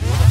We'll